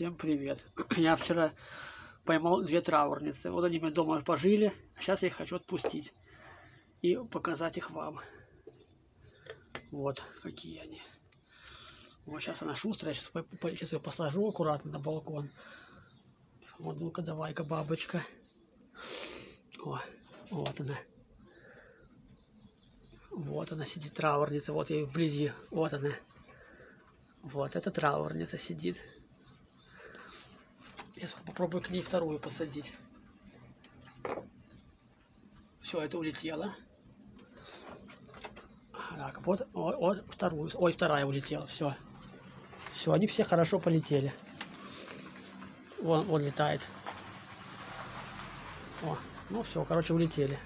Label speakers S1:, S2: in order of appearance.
S1: Всем привет. Я вчера поймал две траурницы. Вот они мне дома пожили, а сейчас я их хочу отпустить. И показать их вам. Вот какие они. Вот сейчас она шустрая, сейчас, сейчас ее посажу аккуратно на балкон. Вот, ну-ка, давай-ка, бабочка. О, вот она. Вот она сидит, траурница, вот я вблизи, вот она. Вот, эта траурница сидит. Сейчас попробую к ней вторую посадить. Все, это улетело. Так, вот, вот, вот вторую. Ой, вторая улетела. Все. Все, они все хорошо полетели. Вон, он летает. О, ну все, короче, улетели.